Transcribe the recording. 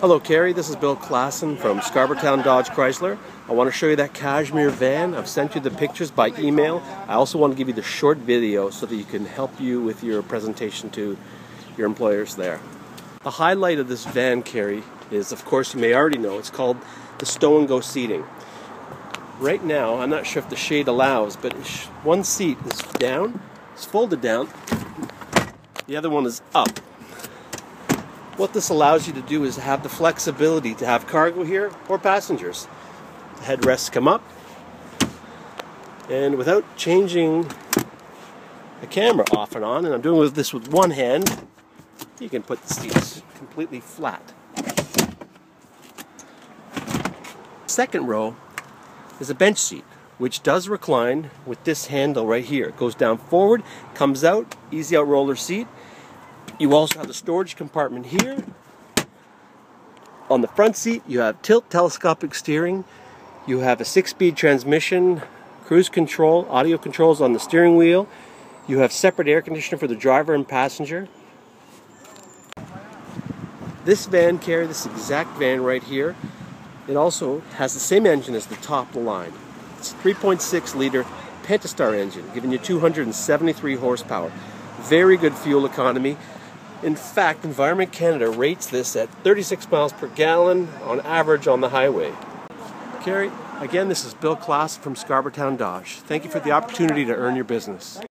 Hello, Carrie. This is Bill Klassen from Scarboroughtown Dodge Chrysler. I want to show you that Cashmere van. I've sent you the pictures by email. I also want to give you the short video so that you can help you with your presentation to your employers there. The highlight of this van, Carrie, is, of course, you may already know, it's called the stow and go seating. Right now, I'm not sure if the shade allows, but one seat is down, it's folded down, the other one is up. What this allows you to do is have the flexibility to have cargo here or passengers. The headrests come up, and without changing the camera off and on, and I'm doing this with one hand, you can put the seats completely flat. Second row is a bench seat, which does recline with this handle right here. It goes down forward, comes out, easy out roller seat. You also have the storage compartment here. On the front seat, you have tilt telescopic steering. You have a six-speed transmission, cruise control, audio controls on the steering wheel. You have separate air conditioner for the driver and passenger. This van Carrie this exact van right here. It also has the same engine as the top line. It's a 3.6 liter Pentastar engine, giving you 273 horsepower. Very good fuel economy. In fact, Environment Canada rates this at 36 miles per gallon on average on the highway. Carrie, again, this is Bill Klass from Scarborough Town Dodge. Thank you for the opportunity to earn your business.